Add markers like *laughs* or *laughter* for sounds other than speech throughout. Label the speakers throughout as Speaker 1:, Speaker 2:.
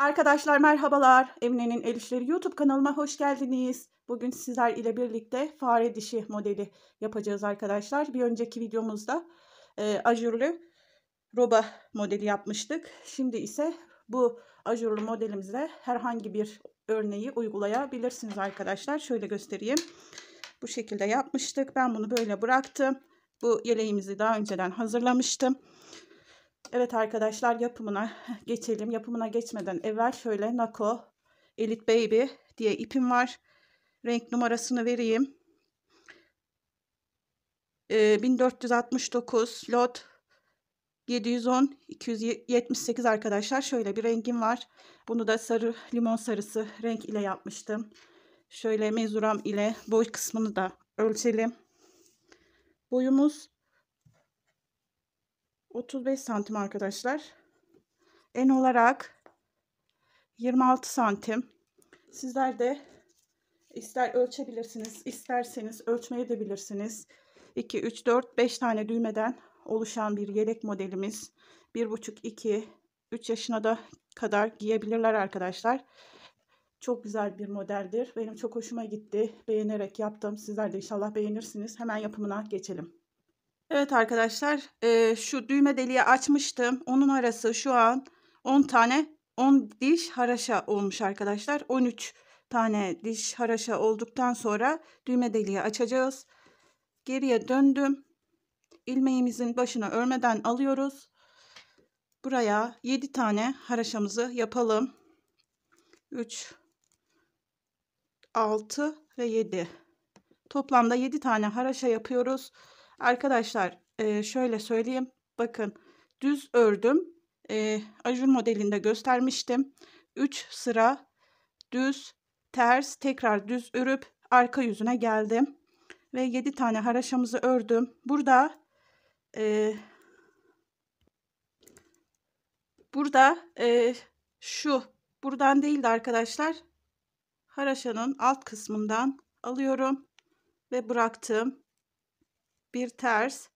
Speaker 1: Arkadaşlar merhabalar. Emine'nin El İşleri YouTube kanalıma hoş geldiniz. Bugün sizler ile birlikte fare dişi modeli yapacağız arkadaşlar. Bir önceki videomuzda e, ajurlu roba modeli yapmıştık. Şimdi ise bu ajurlu modelimizle herhangi bir örneği uygulayabilirsiniz arkadaşlar. Şöyle göstereyim. Bu şekilde yapmıştık. Ben bunu böyle bıraktım. Bu yeleğimizi daha önceden hazırlamıştım. Evet arkadaşlar yapımına *laughs* geçelim. Yapımına geçmeden evvel şöyle Nako Elite Baby diye ipim var. Renk numarasını vereyim. Ee, 1469 lot 710 278 arkadaşlar. Şöyle bir rengim var. Bunu da sarı limon sarısı renk ile yapmıştım. Şöyle mezuram ile boy kısmını da ölçelim. Boyumuz 35 santim arkadaşlar. En olarak 26 santim. Sizler de ister ölçebilirsiniz, isterseniz ölçmeye de bilirsiniz. 2, 3, 4, 5 tane düğmeden oluşan bir yelek modelimiz. 1,5, 2, 3 yaşına da kadar giyebilirler arkadaşlar. Çok güzel bir modeldir. Benim çok hoşuma gitti. Beğenerek yaptım. Sizler de inşallah beğenirsiniz. Hemen yapımına geçelim. Evet arkadaşlar e, şu düğme deliği açmıştım. Onun arası şu an 10 tane 10 diş haraşa olmuş arkadaşlar. 13 tane diş haraşa olduktan sonra düğme deliği açacağız. Geriye döndüm. İlmeğimizin başına örmeden alıyoruz. Buraya 7 tane haraşamızı yapalım. 3 6 ve 7. Toplamda 7 tane haraşa yapıyoruz. Arkadaşlar e, şöyle söyleyeyim. Bakın düz ördüm. E, ajur modelinde göstermiştim. 3 sıra düz ters tekrar düz örüp arka yüzüne geldim. Ve 7 tane haraşamızı ördüm. Burada e, burada e, şu buradan değildi arkadaşlar. Haraşanın alt kısmından alıyorum ve bıraktım bir ters,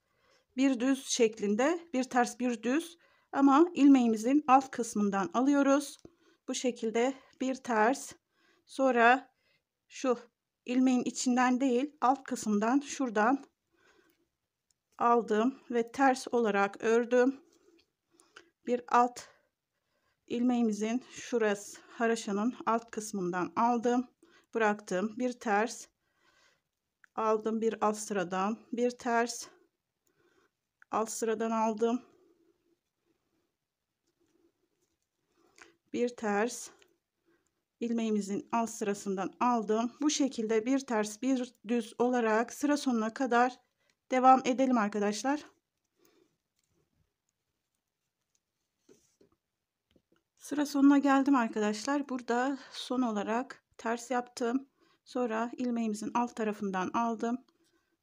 Speaker 1: bir düz şeklinde bir ters bir düz ama ilmeğimizin alt kısmından alıyoruz. Bu şekilde bir ters sonra şu ilmeğin içinden değil alt kısımdan şuradan aldım ve ters olarak ördüm. Bir alt ilmeğimizin şurası haraşanın alt kısmından aldım. Bıraktım. Bir ters aldım bir alt sıradan bir ters. Alt sıradan aldım. Bir ters. İlmeğimizin alt sırasından aldım. Bu şekilde bir ters bir düz olarak sıra sonuna kadar devam edelim arkadaşlar. Sıra sonuna geldim arkadaşlar. Burada son olarak ters yaptım Sonra ilmeğimizin alt tarafından aldım.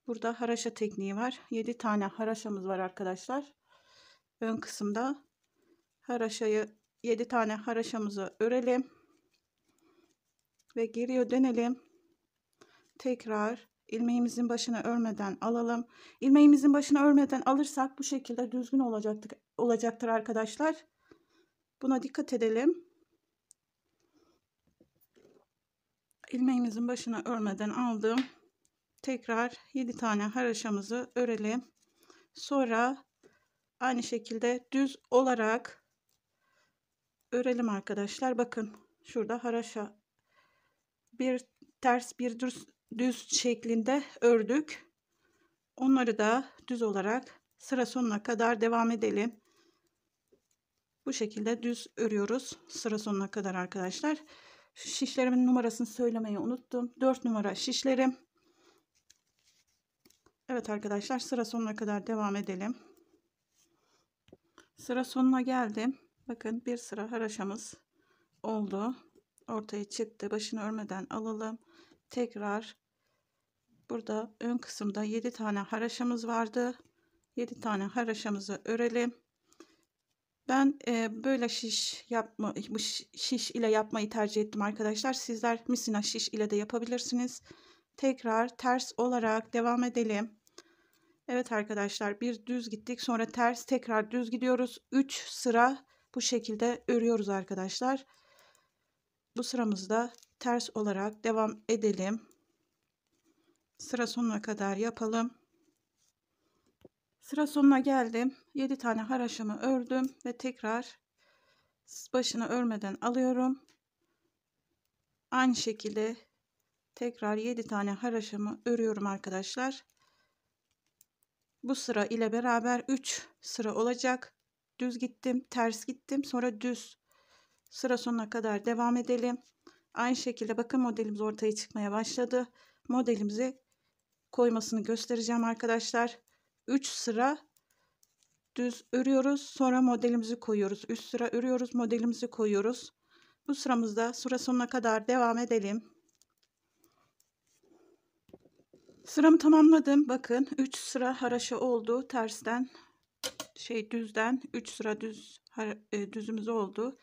Speaker 1: Burada haraşa tekniği var. 7 tane haraşamız var arkadaşlar. Ön kısımda haraşayı 7 tane haraşamızı örelim. Ve geriye dönelim. Tekrar ilmeğimizin başına örmeden alalım. İlmeğimizin başına örmeden alırsak bu şekilde düzgün olacaktır, olacaktır arkadaşlar. Buna dikkat edelim. İlmeğimizin başına örmeden aldım. Tekrar 7 tane haraşamızı örelim. Sonra aynı şekilde düz olarak örelim arkadaşlar. Bakın şurada haraşa bir ters bir düz, düz şeklinde ördük. Onları da düz olarak sıra sonuna kadar devam edelim. Bu şekilde düz örüyoruz sıra sonuna kadar arkadaşlar. Şişlerimin numarasını söylemeyi unuttum. 4 numara şişlerim. Evet arkadaşlar sıra sonuna kadar devam edelim. Sıra sonuna geldim. Bakın bir sıra haraşamız oldu. Ortaya çıktı. Başını örmeden alalım. Tekrar burada ön kısımda 7 tane haraşamız vardı. 7 tane haraşamızı örelim. Ben e, böyle şiş yapma şiş ile yapmayı tercih ettim arkadaşlar. Sizler misina şiş ile de yapabilirsiniz. Tekrar ters olarak devam edelim. Evet arkadaşlar bir düz gittik sonra ters tekrar düz gidiyoruz. 3 sıra bu şekilde örüyoruz arkadaşlar. bu sıramızda ters olarak devam edelim. Sıra sonuna kadar yapalım. Sıra sonuna geldim. 7 tane haraşamı ördüm ve tekrar başını örmeden alıyorum. Aynı şekilde tekrar 7 tane haraşamı örüyorum arkadaşlar. Bu sıra ile beraber 3 sıra olacak. Düz gittim, ters gittim, sonra düz. Sıra sonuna kadar devam edelim. Aynı şekilde bakın modelimiz ortaya çıkmaya başladı. Modelimizi koymasını göstereceğim arkadaşlar. 3 sıra düz örüyoruz. Sonra modelimizi koyuyoruz. Üst sıra örüyoruz. Modelimizi koyuyoruz. Bu sıramızda sıra sonuna kadar devam edelim. Sıramı tamamladım. Bakın 3 sıra haraşa oldu. Tersten şey düzden 3 sıra düz e, düzümüz oldu.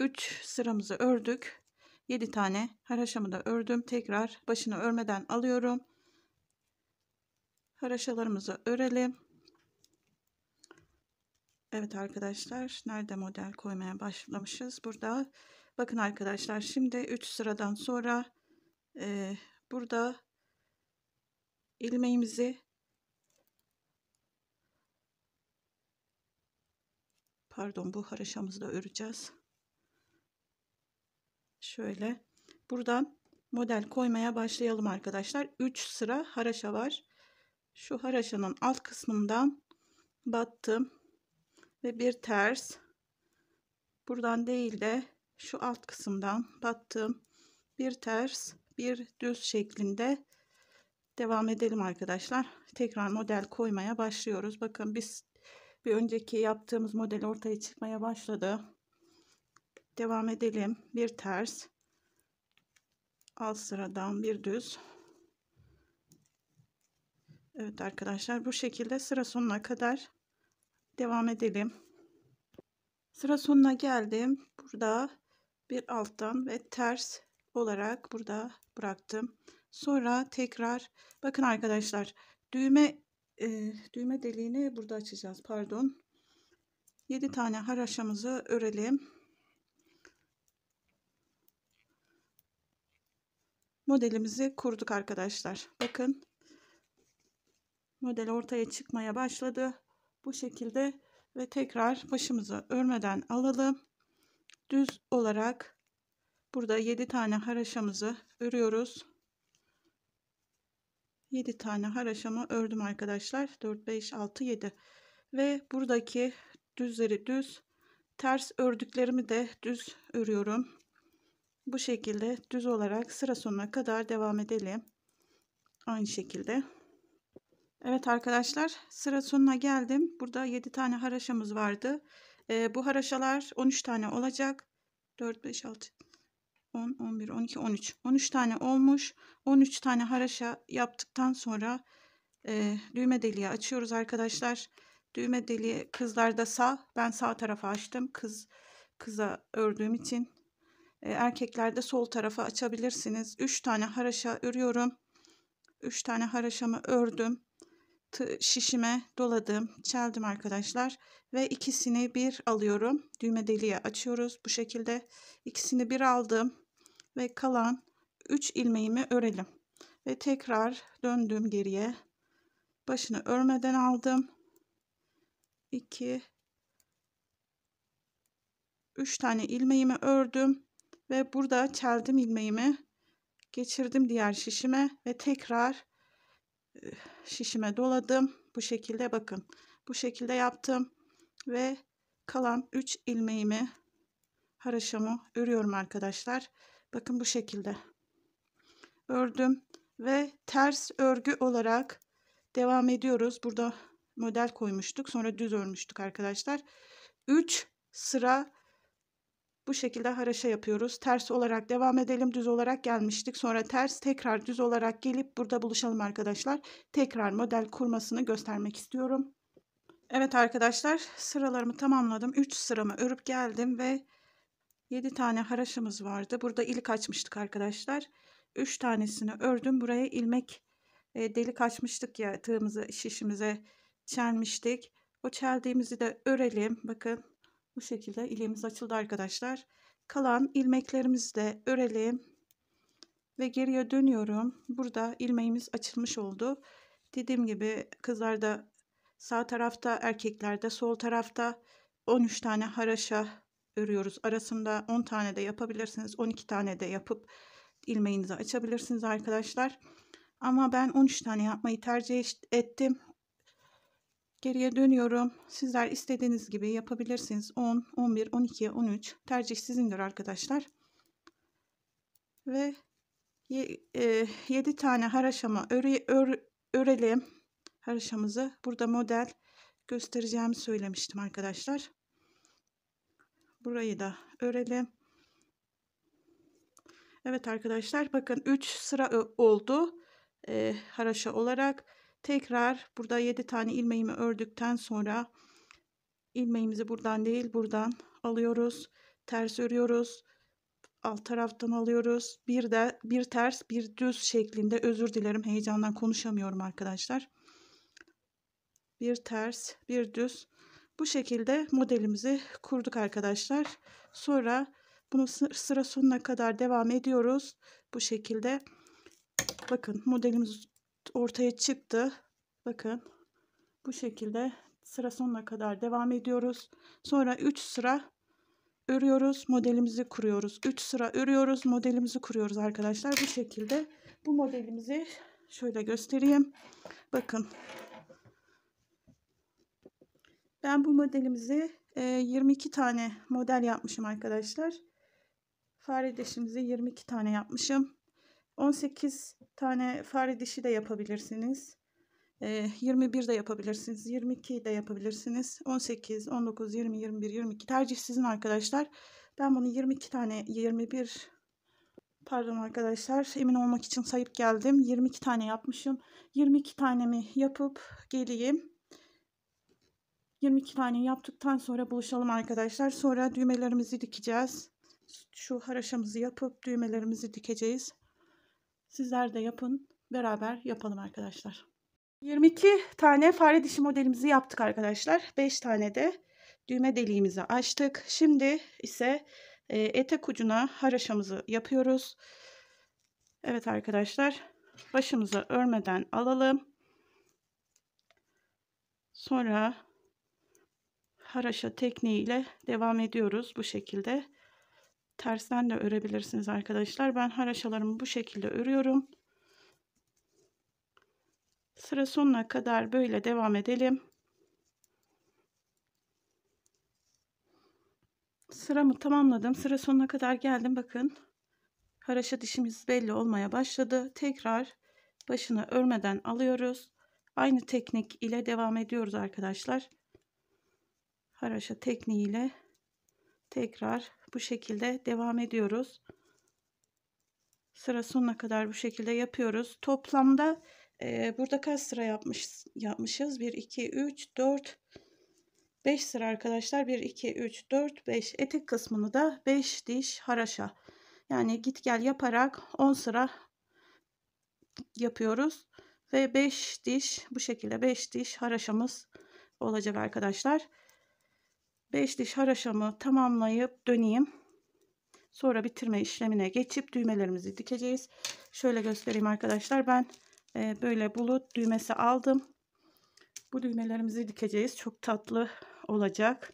Speaker 1: 3 sıramızı ördük. 7 tane haraşamı da ördüm. Tekrar başını örmeden alıyorum. Haraşalarımızı örelim. Evet arkadaşlar nerede model koymaya başlamışız? Burada. Bakın arkadaşlar şimdi 3 sıradan sonra e, burada ilmeğimizi pardon bu haraşamızı da öreceğiz. Şöyle. Buradan model koymaya başlayalım arkadaşlar. 3 sıra haraşa var şu haraşanın alt kısmından battım ve bir ters buradan değil de şu alt kısımdan battım. Bir ters bir düz şeklinde devam edelim arkadaşlar. Tekrar model koymaya başlıyoruz. Bakın biz bir önceki yaptığımız model ortaya çıkmaya başladı. Devam edelim. Bir ters alt sıradan bir düz Evet arkadaşlar bu şekilde sıra sonuna kadar devam edelim. Sıra sonuna geldim. Burada bir alttan ve ters olarak burada bıraktım. Sonra tekrar bakın arkadaşlar düğme e, düğme deliğini burada açacağız. Pardon. 7 tane haraşamızı örelim. Modelimizi kurduk arkadaşlar. Bakın model ortaya çıkmaya başladı. Bu şekilde ve tekrar başımızı örmeden alalım. Düz olarak burada 7 tane haraşamızı örüyoruz. 7 tane haraşamı ördüm arkadaşlar. 4 5 6 7 ve buradaki düzleri düz ters ördüklerimi de düz örüyorum. Bu şekilde düz olarak sıra sonuna kadar devam edelim. Aynı şekilde. Evet arkadaşlar sıra sonuna geldim. Burada 7 tane haraşamız vardı. Ee, bu haraşalar 13 tane olacak. 4, 5, 6, 10, 11, 12, 13. 13 tane olmuş. 13 tane haraşa yaptıktan sonra e, düğme deliği açıyoruz arkadaşlar. Düğme deliği kızlarda sağ. Ben sağ tarafa açtım. Kız kıza ördüğüm için. E, erkeklerde sol tarafa açabilirsiniz. 3 tane haraşa örüyorum. 3 tane haraşamı ördüm şişime doladım, çeldim arkadaşlar ve ikisini bir alıyorum. Düğme deliği açıyoruz bu şekilde. İkisini bir aldım ve kalan 3 ilmeğimi örelim. Ve tekrar döndüm geriye. Başını örmeden aldım. 2 3 tane ilmeğimi ördüm ve burada çeldim ilmeğimi geçirdim diğer şişime ve tekrar şişime doladım. Bu şekilde bakın. Bu şekilde yaptım. Ve kalan 3 ilmeğimi haraşamı örüyorum arkadaşlar. Bakın bu şekilde. Ördüm ve ters örgü olarak devam ediyoruz. Burada model koymuştuk. Sonra düz örmüştük arkadaşlar. 3 sıra bu şekilde haraşa yapıyoruz. Ters olarak devam edelim. Düz olarak gelmiştik. Sonra ters tekrar düz olarak gelip burada buluşalım arkadaşlar. Tekrar model kurmasını göstermek istiyorum. Evet arkadaşlar sıralarımı tamamladım. 3 sıramı örüp geldim ve 7 tane haraşımız vardı. Burada ilk açmıştık arkadaşlar. 3 tanesini ördüm. Buraya ilmek e, delik açmıştık ya tığımızı şişimize çelmiştik. O çeldiğimizi de örelim. Bakın bu şekilde ilimiz açıldı arkadaşlar. kalan ilmeklerimizi de örelim. Ve geriye dönüyorum. Burada ilmeğimiz açılmış oldu. Dediğim gibi kızlarda sağ tarafta erkeklerde sol tarafta 13 tane haraşa örüyoruz. Arasında 10 tane de yapabilirsiniz. 12 tane de yapıp ilmeğinizi açabilirsiniz arkadaşlar. Ama ben 13 tane yapmayı tercih ettim. Geriye dönüyorum. Sizler istediğiniz gibi yapabilirsiniz. 10, 11, 12, 13 tercih sizindir arkadaşlar. Ve 7 e, tane haraşama öre, ör, örelim. Haraşamızı burada model göstereceğimi söylemiştim arkadaşlar. Burayı da örelim. Evet arkadaşlar bakın 3 sıra oldu. E, haraşa olarak tekrar burada 7 tane ilmeğimi ördükten sonra ilmeğimizi buradan değil buradan alıyoruz. Ters örüyoruz. Alt taraftan alıyoruz. Bir de bir ters bir düz şeklinde özür dilerim heyecandan konuşamıyorum arkadaşlar. Bir ters bir düz bu şekilde modelimizi kurduk arkadaşlar. Sonra bunu sıra sonuna kadar devam ediyoruz. Bu şekilde. Bakın modelimiz ortaya çıktı. Bakın bu şekilde sıra sonuna kadar devam ediyoruz. Sonra 3 sıra örüyoruz. Modelimizi kuruyoruz. 3 sıra örüyoruz. Modelimizi kuruyoruz arkadaşlar. Bu şekilde bu modelimizi şöyle göstereyim. Bakın ben bu modelimizi 22 tane model yapmışım arkadaşlar. Fare dişimizi 22 tane yapmışım. 18 tane fare dişi de yapabilirsiniz. 21 de yapabilirsiniz. 22 de yapabilirsiniz. 18, 19, 20, 21, 22 tercih sizin arkadaşlar. Ben bunu 22 tane 21 pardon arkadaşlar emin olmak için sayıp geldim. 22 tane yapmışım. 22 tanemi yapıp geleyim. 22 tane yaptıktan sonra buluşalım arkadaşlar. Sonra düğmelerimizi dikeceğiz. Şu haraşamızı yapıp düğmelerimizi dikeceğiz. Sizler de yapın. Beraber yapalım arkadaşlar. 22 tane fare dişi modelimizi yaptık arkadaşlar. 5 tane de düğme deliğimizi açtık. Şimdi ise e, etek ucuna haraşamızı yapıyoruz. Evet arkadaşlar. Başımızı örmeden alalım. Sonra haraşa tekniğiyle devam ediyoruz bu şekilde. Tersten de örebilirsiniz arkadaşlar. Ben haraşalarımı bu şekilde örüyorum. Sıra sonuna kadar böyle devam edelim. Sıramı tamamladım. Sıra sonuna kadar geldim. Bakın. Haraşa dişimiz belli olmaya başladı. Tekrar başını örmeden alıyoruz. Aynı teknik ile devam ediyoruz arkadaşlar haraşa tekniğiyle tekrar bu şekilde devam ediyoruz. Sıra sonuna kadar bu şekilde yapıyoruz. Toplamda e, burada kaç sıra yapmış yapmışız? 1 2 3 4 5 sıra arkadaşlar. 1 2 3 4 5 etek kısmını da 5 diş haraşa. Yani git gel yaparak 10 sıra yapıyoruz ve 5 diş bu şekilde 5 diş haraşamız olacak arkadaşlar. 5 diş haraşamı tamamlayıp döneyim. Sonra bitirme işlemine geçip düğmelerimizi dikeceğiz. Şöyle göstereyim arkadaşlar. Ben e, böyle bulut düğmesi aldım. Bu düğmelerimizi dikeceğiz. Çok tatlı olacak.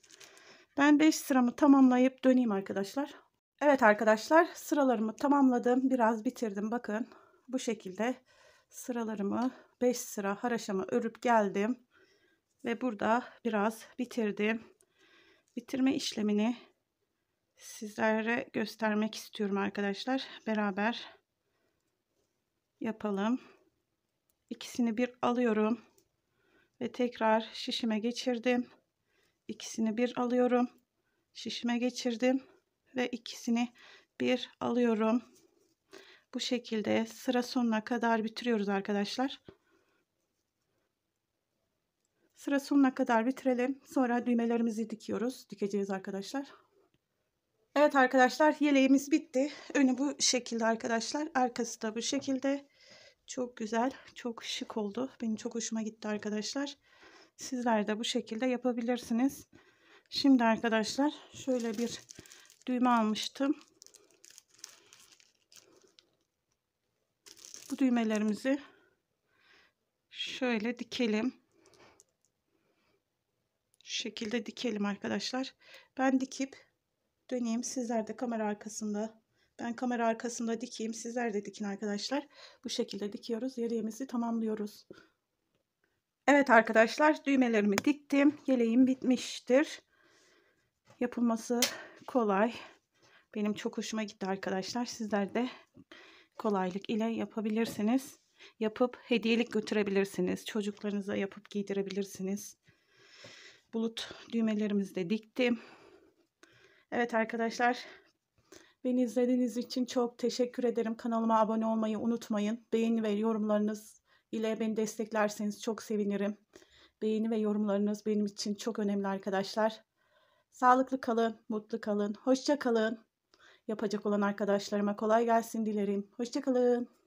Speaker 1: Ben 5 sıramı tamamlayıp döneyim arkadaşlar. Evet arkadaşlar sıralarımı tamamladım. Biraz bitirdim. Bakın bu şekilde sıralarımı 5 sıra haraşamı örüp geldim. Ve burada biraz bitirdim bitirme işlemini sizlere göstermek istiyorum arkadaşlar. Beraber yapalım. İkisini bir alıyorum ve tekrar şişime geçirdim. İkisini bir alıyorum. Şişime geçirdim ve ikisini bir alıyorum. Bu şekilde sıra sonuna kadar bitiriyoruz arkadaşlar. Sıra sonuna kadar bitirelim. Sonra düğmelerimizi dikiyoruz. Dikeceğiz arkadaşlar. Evet arkadaşlar yeleğimiz bitti. Önü bu şekilde arkadaşlar. Arkası da bu şekilde. Çok güzel. Çok şık oldu. Benim çok hoşuma gitti arkadaşlar. Sizler de bu şekilde yapabilirsiniz. Şimdi arkadaşlar şöyle bir düğme almıştım. Bu düğmelerimizi şöyle dikelim. Şu şekilde dikelim arkadaşlar. Ben dikip döneyim. Sizler de kamera arkasında ben kamera arkasında dikeyim. Sizler de dikin arkadaşlar. Bu şekilde dikiyoruz. Yeleğimizi tamamlıyoruz. Evet arkadaşlar düğmelerimi diktim. Yeleğim bitmiştir. Yapılması kolay. Benim çok hoşuma gitti arkadaşlar. Sizler de kolaylık ile yapabilirsiniz. Yapıp hediyelik götürebilirsiniz. Çocuklarınıza yapıp giydirebilirsiniz. Bulut düğmelerimizi de diktim. Evet arkadaşlar Beni izlediğiniz için çok teşekkür ederim. Kanalıma abone olmayı unutmayın. Beğeni ve yorumlarınız ile beni desteklerseniz çok sevinirim. Beğeni ve yorumlarınız benim için çok önemli arkadaşlar. Sağlıklı kalın, mutlu kalın, hoşça kalın. Yapacak olan arkadaşlarıma kolay gelsin dilerim. Hoşça kalın.